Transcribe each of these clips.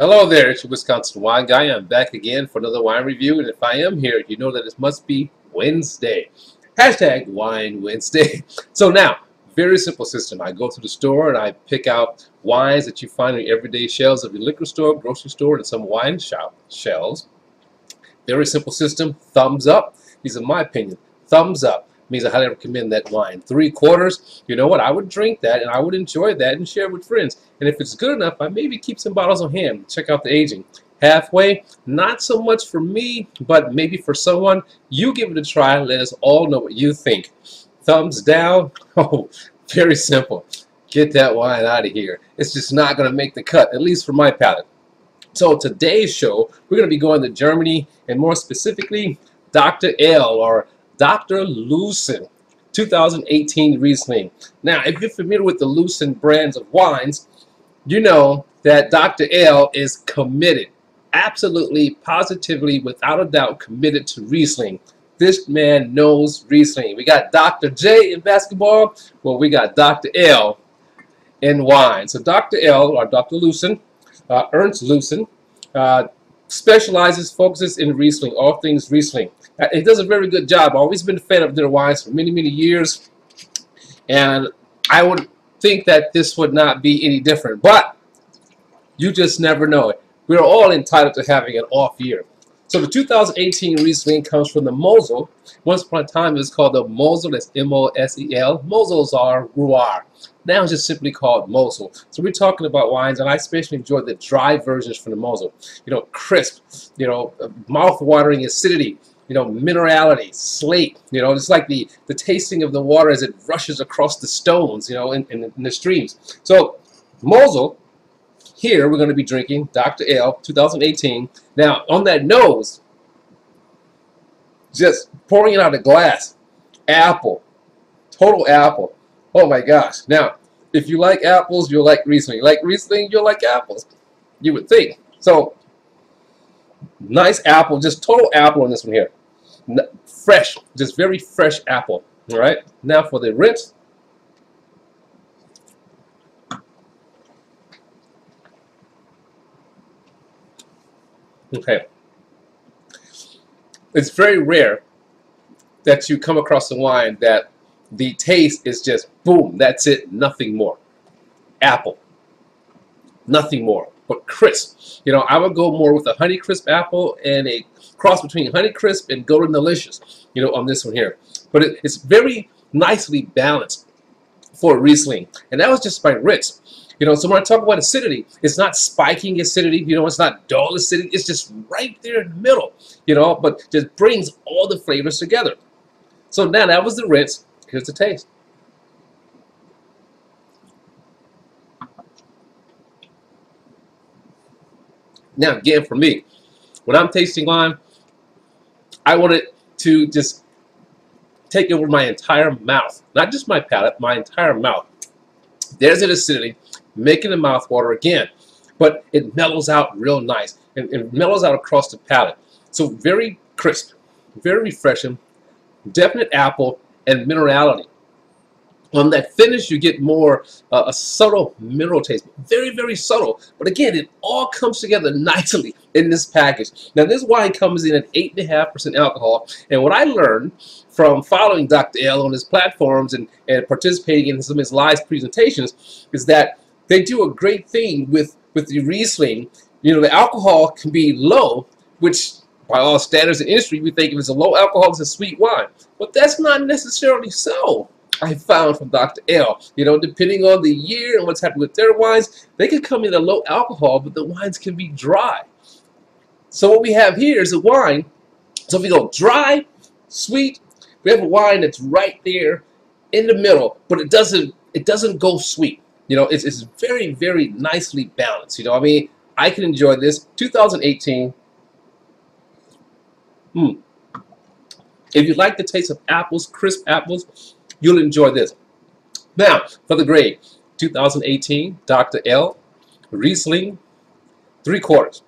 Hello there, it's your Wisconsin Wine Guy. I'm back again for another wine review, and if I am here, you know that it must be Wednesday. Hashtag Wine Wednesday. So now, very simple system. I go to the store and I pick out wines that you find on your everyday shelves of your liquor store, grocery store, and some wine shop shelves. Very simple system. Thumbs up. These are my opinion. Thumbs up means I highly recommend that wine. Three quarters, you know what? I would drink that and I would enjoy that and share with friends. And if it's good enough, I maybe keep some bottles on hand. Check out the aging. Halfway, not so much for me, but maybe for someone. You give it a try. Let us all know what you think. Thumbs down. Oh, very simple. Get that wine out of here. It's just not going to make the cut, at least for my palate. So today's show, we're going to be going to Germany and more specifically Dr. L or Dr. Loosen 2018 Riesling. Now, if you're familiar with the Loosen brands of wines, you know that Dr. L is committed, absolutely, positively, without a doubt, committed to Riesling. This man knows Riesling. We got Dr. J in basketball. Well, we got Dr. L in wine. So Dr. L, or Dr. Loosen, uh, Ernst Loosen, uh, specializes, focuses in Riesling, all things Riesling. Uh, he does a very good job. I've always been a fan of their wines for many, many years. And I would think that this would not be any different. But you just never know it. We're all entitled to having an off year. So the 2018 Riesling comes from the Mosel. Once upon a time it was called the Mosel, that's M-O-S-E-L. Mosels are Ruar. Now it's just simply called Mosel. So we're talking about wines, and I especially enjoy the dry versions from the Mosel. You know, crisp, you know, mouth-watering acidity, you know, minerality, slate, you know, it's like the, the tasting of the water as it rushes across the stones, you know, in, in, in the streams. So Mosel here we're going to be drinking Dr. L 2018. Now on that nose, just pouring it out of glass, apple, total apple. Oh my gosh. Now, if you like apples, you'll like Riesling. You like Riesling, you'll like apples. You would think. So, nice apple, just total apple in this one here. Fresh, just very fresh apple. All right. Now for the rinse. Okay. It's very rare that you come across a wine that the taste is just boom, that's it, nothing more. Apple. Nothing more. But crisp. You know, I would go more with a honey crisp apple and a cross between honey crisp and golden delicious, you know, on this one here. But it, it's very nicely balanced for Riesling. And that was just by Ritz. You know, so when I talk about acidity, it's not spiking acidity, you know, it's not dull acidity, it's just right there in the middle, you know, but just brings all the flavors together. So now that was the rinse. Here's the taste. Now, again, for me, when I'm tasting wine, I want it to just take over my entire mouth. Not just my palate, my entire mouth. There's an acidity making the mouth water again. But it mellows out real nice and it mellows out across the palate. So very crisp, very refreshing, definite apple and minerality. On that finish, you get more uh, a subtle mineral taste, very, very subtle. But again, it all comes together nicely in this package. Now, this wine comes in at 8.5% alcohol. And what I learned from following Dr. L on his platforms and, and participating in some of his live presentations is that they do a great thing with, with the Riesling. You know, the alcohol can be low, which by all standards in industry, we think if it's a low alcohol, it's a sweet wine. But that's not necessarily so. I found from Dr. L. You know, depending on the year and what's happening with their wines, they can come in a low alcohol, but the wines can be dry. So what we have here is a wine. So if we go dry, sweet, we have a wine that's right there in the middle, but it doesn't it doesn't go sweet. You know, it's, it's very, very nicely balanced. You know, I mean, I can enjoy this. 2018. Hmm. If you like the taste of apples, crisp apples, you'll enjoy this. Now, for the grade, 2018, Dr. L, Riesling, three quarters.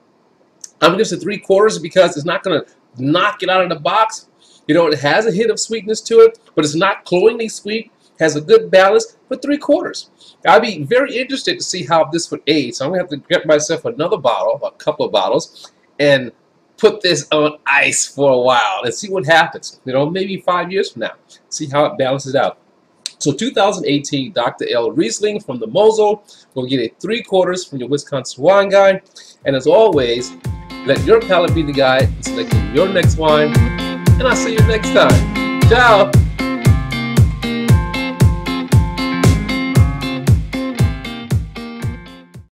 I'm to give it three quarters because it's not going to knock it out of the box. You know, it has a hint of sweetness to it, but it's not cloyingly sweet. Has a good balance for three quarters. I'd be very interested to see how this would age. So I'm going to have to get myself another bottle, a couple of bottles, and put this on ice for a while and see what happens. You know, maybe five years from now. See how it balances out. So 2018 Dr. L. Riesling from the Mosel will get a three quarters from your Wisconsin wine guy. And as always, let your palate be the guide in selecting your next wine. And I'll see you next time. Ciao!